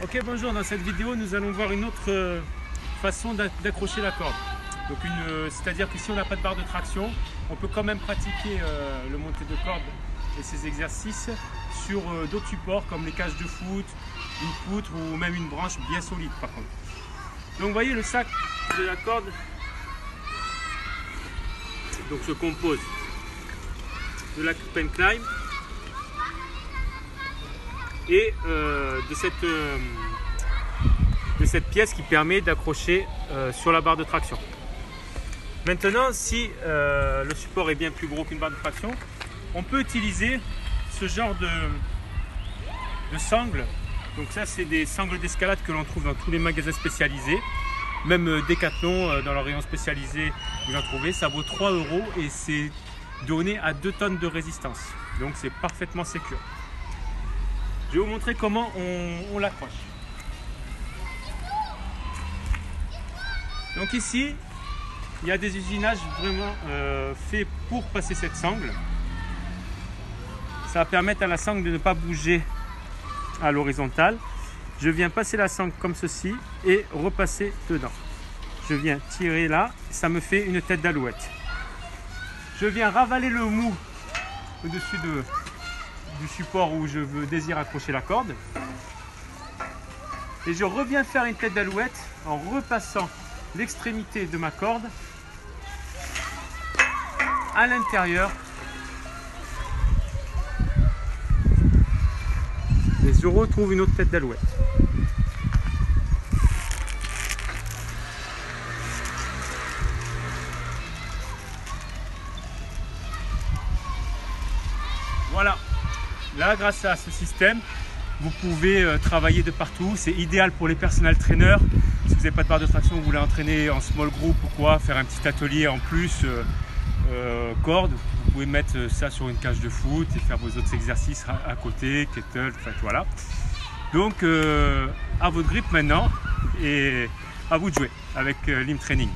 Ok bonjour, dans cette vidéo nous allons voir une autre euh, façon d'accrocher la corde. Euh, c'est-à-dire que si on n'a pas de barre de traction, on peut quand même pratiquer euh, le monté de corde et ces exercices sur d'autres supports comme les cages de foot, une poutre ou même une branche bien solide par contre. Donc vous voyez le sac de la corde donc, se compose de la pen climb et euh, de, cette, euh, de cette pièce qui permet d'accrocher euh, sur la barre de traction. Maintenant, si le support est bien plus gros qu'une barre de traction, on peut utiliser ce genre de, sangles. Donc ça, c'est des sangles d'escalade que l'on trouve dans tous les magasins spécialisés. Même Decathlon, dans leur rayon spécialisé, vous en trouvez. Ça vaut 3 euros et c'est donné à 2 tonnes de résistance. Donc c'est parfaitement sécure. Je vais vous montrer comment on, l'accroche. Donc ici, il y a des usinages vraiment euh, faits pour passer cette sangle. Ça va permettre à la sangle de ne pas bouger à l'horizontale. Je viens passer la sangle comme ceci et repasser dedans. Je viens tirer là, ça me fait une tête d'alouette. Je viens ravaler le mou au-dessus de, du support où je veux désire accrocher la corde. Et je reviens faire une tête d'alouette en repassant l'extrémité de ma corde à l'intérieur. Et je retrouve une autre tête d'alouette. Voilà, Là, grâce à ce système, vous pouvez euh, travailler de partout. C'est idéal pour les personnels traîneurs. Si vous n'avez pas de barre de traction, vous voulez entraîner en small group ou quoi, faire un petit atelier en plus, euh, euh, corde, vous pouvez mettre ça sur une cage de foot et faire vos autres exercices à, côté, kettle, enfin voilà. Donc, à votre grip maintenant et à vous de jouer avec Lim Training.